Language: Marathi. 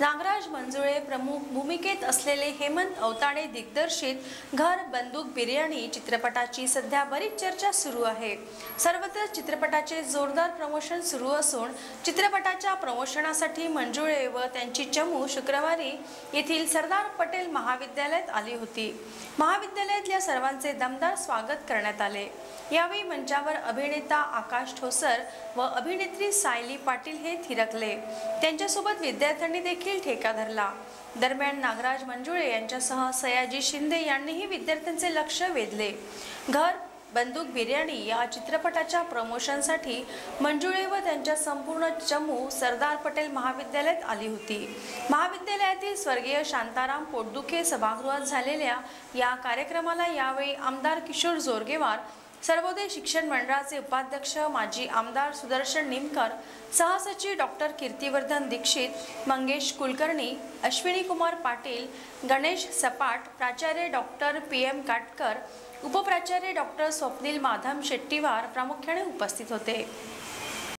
नागराज मंजुळे प्रमुख भूमिकेत असलेले हेमंत अवताडे दिग्दर्शित घर बंदूक बिर्याणी चित्रपटाची सध्या बरीच चर्चा सुरू आहे. सर्वत्र चित्रपटाचे जोरदार प्रमोशन सुरू असून चित्रपटाच्या प्रमोशनासाठी मंजुळे व त्यांची चमू शुक्रवारी येथील सरदार पटेल महाविद्यालयात आली होती. महाविद्यालयातल्या सर्वांचे दमदार स्वागत करण्यात आले. यावेळी मंचावर अभिनेता आकाश ठोसर व अभिनेत्री सायली पाटील हे थिरकले. त्यांच्यासोबत विद्यार्थ्यांनी देखील ठेका धरला दरम्यान नागराज मंजुळे यांच्यासह सयाजी शिंदे यांनीही विद्यार्थ्यांचे लक्ष वेधले. घर बंदूक बिर्याणी या चित्रपटाच्या प्रमोशनसाठी मंजुळे व त्यांच्या संपूर्ण चमू सरदार पटेल महाविद्यालयात आली होती. महाविद्यालयातील स्वर्गीय शांताराम पोटदुखे सभागृहात झालेल्या या कार्यक्रमाला यावेळी आमदार किशोर जोरगेवार सर्वोदय शिक्षण मंडळाचे उपाध्यक्ष माजी आमदार सुदर्शन निमकर सहसचिव डॉक्टर कीर्तिवर्धन दीक्षित मंगेश कुलकर्णी अश्विनी कुमार पाटील गणेश सपाट प्राचार्य डॉक्टर पी एम काटकर उपप्राचार्य डॉक्टर स्वप्नील माधम शेट्टीवार प्रामुख्याने उपस्थित होते.